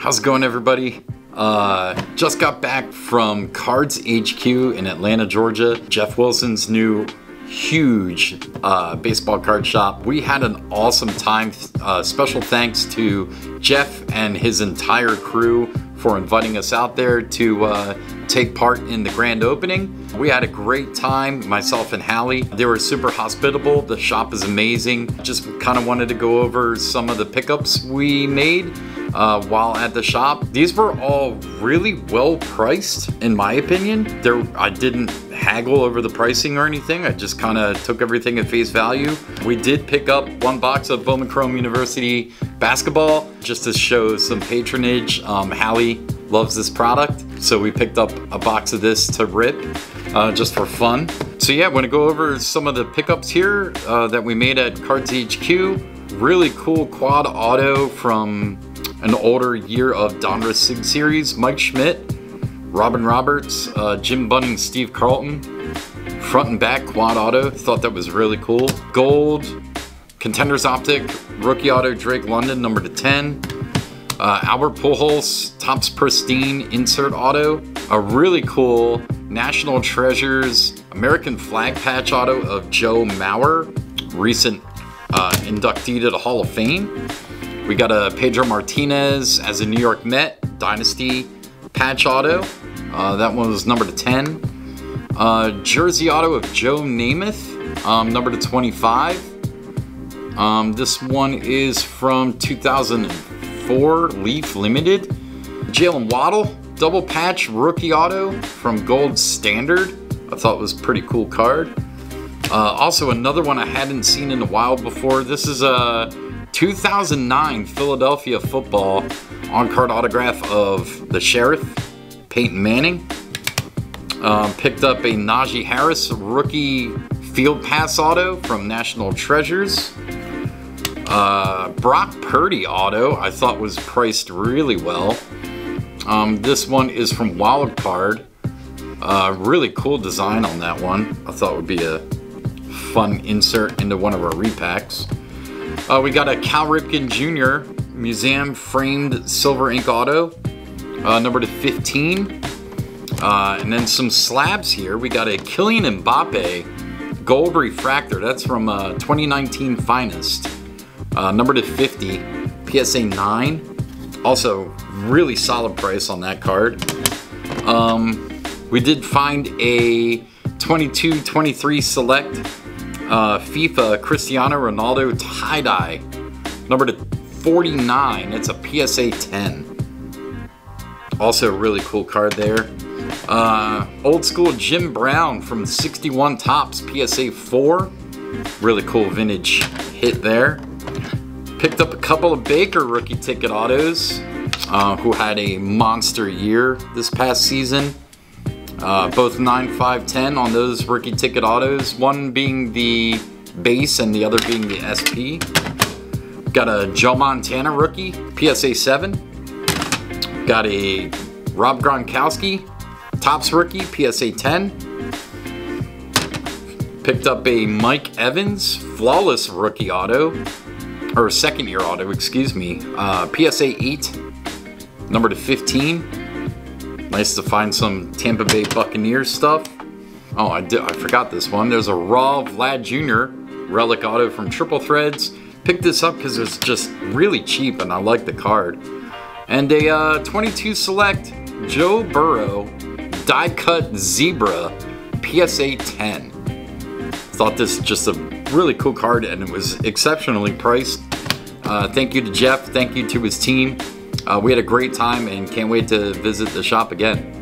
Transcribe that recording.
How's it going everybody? Uh, just got back from Cards HQ in Atlanta, Georgia. Jeff Wilson's new huge uh, baseball card shop. We had an awesome time. Uh, special thanks to Jeff and his entire crew for inviting us out there to uh, take part in the grand opening. We had a great time, myself and Hallie. They were super hospitable. The shop is amazing. Just kind of wanted to go over some of the pickups we made uh, while at the shop. These were all really well priced, in my opinion. There, I didn't haggle over the pricing or anything. I just kind of took everything at face value. We did pick up one box of Bowman Chrome University basketball just to show some patronage. Um, Hallie loves this product, so we picked up a box of this to rip uh, just for fun. So yeah, I'm gonna go over some of the pickups here uh, that we made at Cards HQ. Really cool quad auto from an older year of Donruss Sig series. Mike Schmidt, Robin Roberts, uh, Jim Bunning, Steve Carlton. Front and back quad auto, thought that was really cool. Gold, Contenders Optic, rookie auto Drake London, number to 10. Uh, Albert Pujols, Topps Pristine insert auto. A really cool National Treasures American flag patch auto of Joe Mauer, recent uh, inductee to the Hall of Fame. We got a Pedro Martinez as a New York Met Dynasty patch auto. Uh, that one was number to 10. Uh, jersey auto of Joe Namath, um, number to 25. Um, this one is from 2004 Leaf Limited. Jaylen Waddle, double patch rookie auto from Gold Standard. I thought it was pretty cool card. Uh, also another one I hadn't seen in a while before. This is a 2009 Philadelphia football on-card autograph of the Sheriff, Peyton Manning. Um, picked up a Najee Harris rookie field pass auto from National Treasures. Uh, Brock Purdy auto I thought was priced really well. Um, this one is from Wild Card. Uh, really cool design on that one. I thought would be a fun insert into one of our repacks. Uh, we got a Cal Ripken Jr. Museum framed silver ink auto, uh, number to 15. Uh, and then some slabs here. We got a Kylian Mbappe gold refractor. That's from uh, 2019 Finest, uh, number to 50, PSA 9. Also, really solid price on that card. Um, we did find a 22-23 select uh, FIFA Cristiano Ronaldo tie-dye, number to 49. It's a PSA 10. Also a really cool card there. Uh, old school Jim Brown from 61 Topps PSA 4. Really cool vintage hit there. Picked up a couple of Baker rookie ticket autos, uh, who had a monster year this past season. Uh, both 9, 5, 10 on those rookie ticket autos. One being the base and the other being the SP. Got a Joe Montana rookie, PSA 7. Got a Rob Gronkowski, Topps rookie, PSA 10. Picked up a Mike Evans, flawless rookie auto, or second year auto, excuse me. Uh, PSA 8, number to 15. Nice to find some Tampa Bay Buccaneers stuff. Oh, I, did, I forgot this one. There's a Raw Vlad Jr. Relic Auto from Triple Threads. Picked this up because it's just really cheap and I like the card. And a uh, 22 Select Joe Burrow Die Cut Zebra PSA 10. Thought this just a really cool card and it was exceptionally priced. Uh, thank you to Jeff, thank you to his team. Uh, we had a great time and can't wait to visit the shop again.